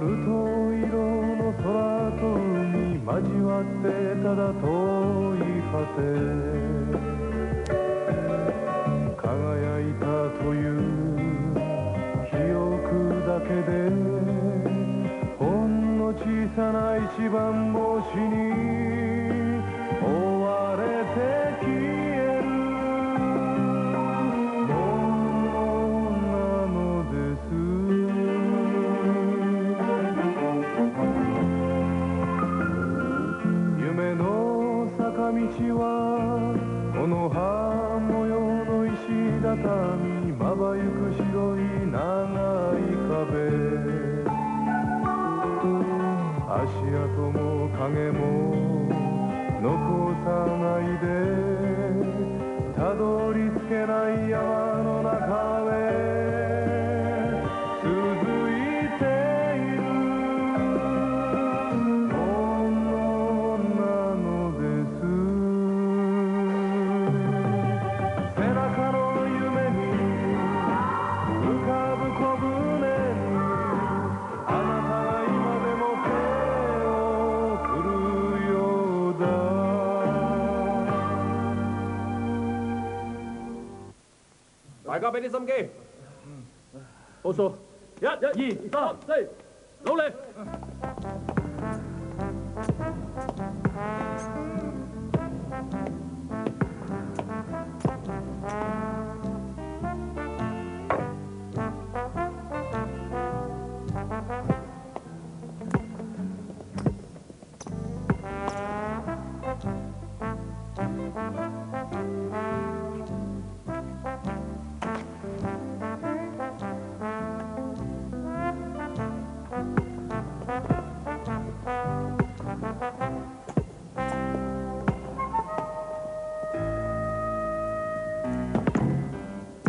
ると色の空と海交わってただ遠い果て。跡も影も残さないで。たどり着けない山の中へ。大家俾啲心機。報數，一、一、二、三、四，努力。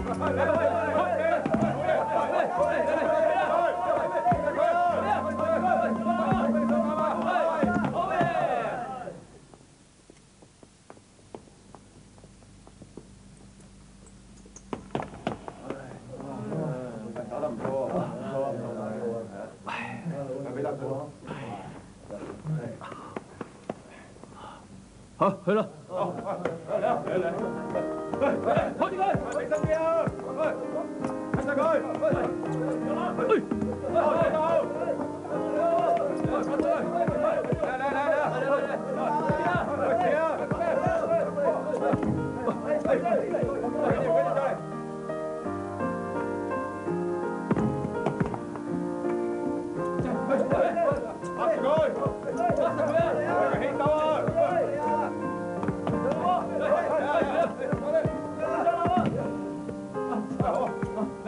아이, 好，去啦。開始佢，俾心機啊！睇晒佢，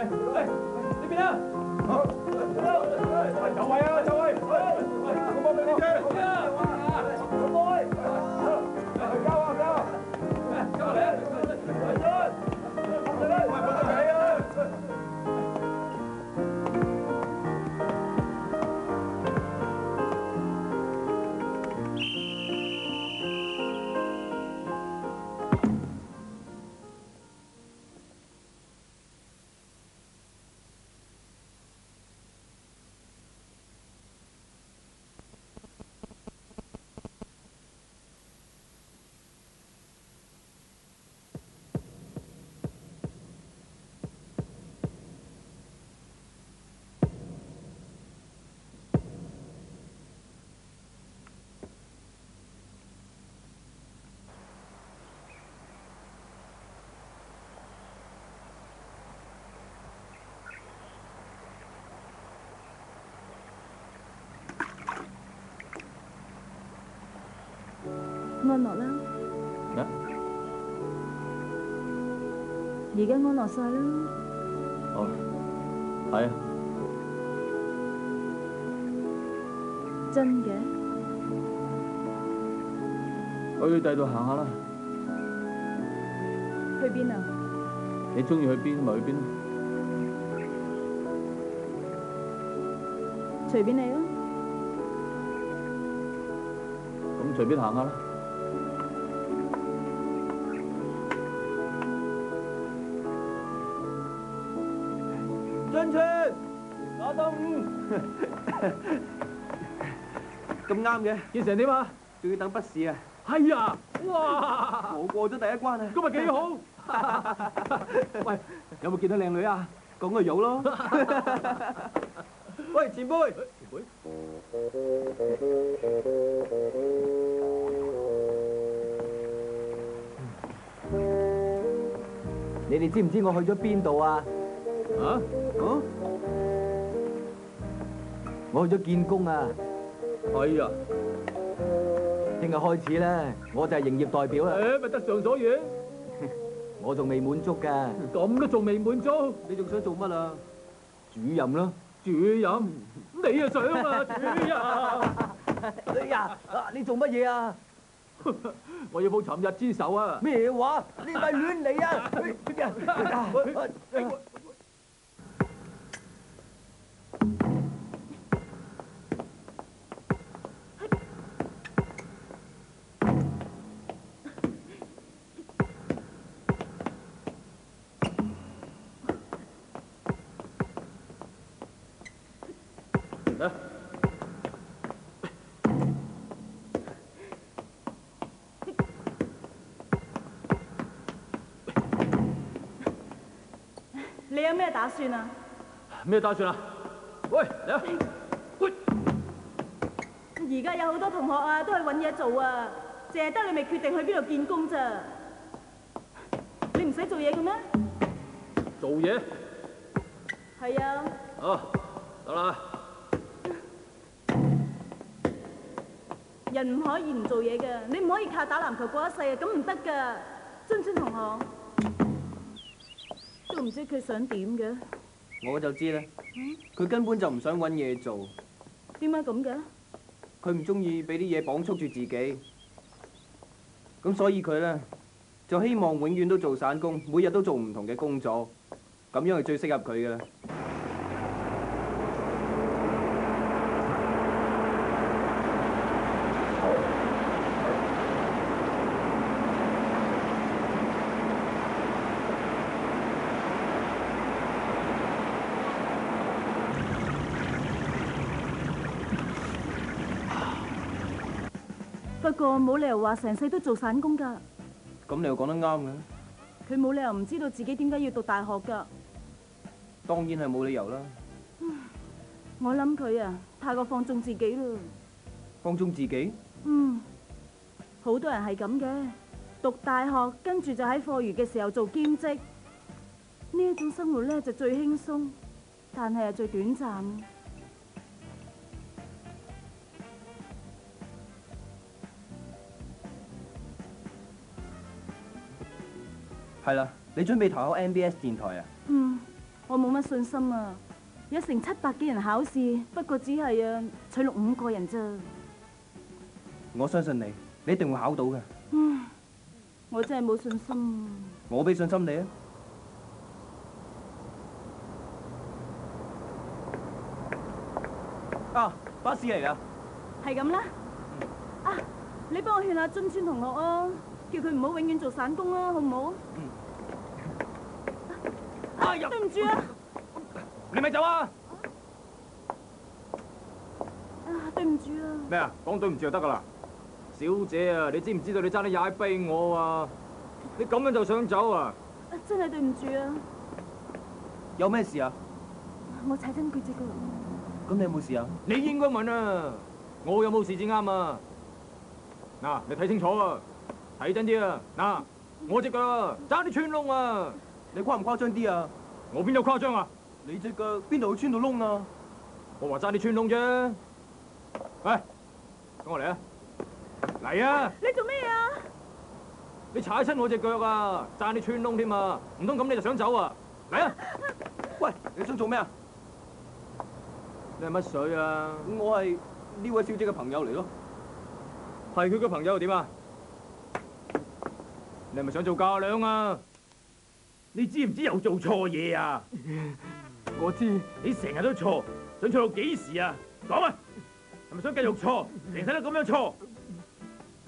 走位啊，有位！喂我帮你啫。安樂啦，咩？而家安樂晒啦，哦，係啊，真嘅。我去第度行下啦。去邊啊？你中意去邊咪去邊咯。隨便你啦。咁隨便行下啦。進村，攞到五。咁啱嘅，見成點啊？仲要等筆試啊！係啊！哇！我過咗第一關啊！今日幾好？喂，有冇見到靚女啊？講個有咯。喂，前輩，前輩，你哋知唔知我去咗邊度啊？啊？哦，我去咗見工啊！係啊！聽日開始咧，我就係營業代表啦。誒，咪得償所願，我仲未滿足㗎，咁都仲未滿足，你仲想做乜啊？主任咯。主任，你啊想啊，主任，哎呀，啊你做乜嘢啊？我要報尋日之仇啊！咩話？你咪亂嚟啊！嚟，你有咩打算啊？咩打算啊？喂，嚟啊！喂，而家有好多同學啊，都去揾嘢做啊，淨係得你未決定去邊度見工咋？你唔使做嘢嘅咩？做嘢係啊，啊，得啦，人唔可以唔做嘢嘅，你唔可以靠打籃球過一世啊，咁唔得噶。津津同學？都唔知佢想點嘅，我就知啦，佢根本就唔想揾嘢做，點解咁嘅？佢唔中意俾啲嘢綁束住自己，咁所以佢咧就希望永遠都做散工，每日都做唔同嘅工作，咁樣係最適合佢嘅啦。過冇理由話成世都做散工㗎，咁你又講得啱嘅，佢冇理由唔知道自己點解要讀大學㗎。當然係冇理由啦。我諗佢啊，太過放縱自己啦。放縱自己，嗯，好多人係咁嘅，讀大學跟住就喺課余嘅時候做兼職，呢一種生活咧就最輕鬆，但係又最短暫。係啦，你準備投考 MBS 電台啊？嗯，我冇乜信心啊，有成七百幾人考試，不過只係啊取錄五個人啫。我相信你，你一定會考到嘅。嗯，我真係冇信心。我俾信心你啊！啊，巴士嚟噶！係咁啦。啊，你幫我勸下津川同學啊，叫佢唔好永遠做散工啊，好唔好？哎呀，對唔住啊，你咪走啊！啊對唔住啊。咩啊？講對唔住就得噶啦，小姐啊，你知唔知道你爭啲踩跛我啊？你咁樣就想走啊？啊真係對唔住啊，有咩事啊？我踩親佢只腳。咁你有冇事啊？你應該問啊，我有冇事至啱啊？嗱，你睇清楚啊，睇真啲啊！嗱，我只腳啊，爭啲穿窿啊！你夸唔誇張啲啊？我邊有誇張啊？你隻腳邊度會穿到窿啊？我話爭啲穿窿啫。喂，跟我嚟啊！嚟啊！你做咩啊？你踩親我隻腳啊，爭啲穿窿添啊！唔通咁你就想走啊？嚟啊！喂，你想做咩啊？你係乜水啊？我係呢位小姐嘅朋友嚟咯。係佢嘅朋友點啊？你係咪想做嫁娘啊？你知唔知又做錯嘢啊？我知。你成日都錯，想錯到幾時啊？講啊，係咪想繼續錯，成世都咁樣錯？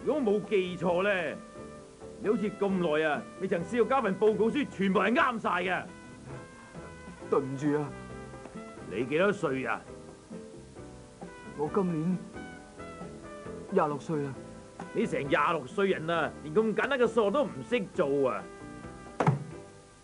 如果我冇記錯咧，你好似咁耐啊，未曾試過交份報告書，全部係啱晒嘅。對唔住啊！你幾多歲啊？我今年廿六歲啦，你成廿六歲人啦，連咁簡單嘅數學都唔識做啊！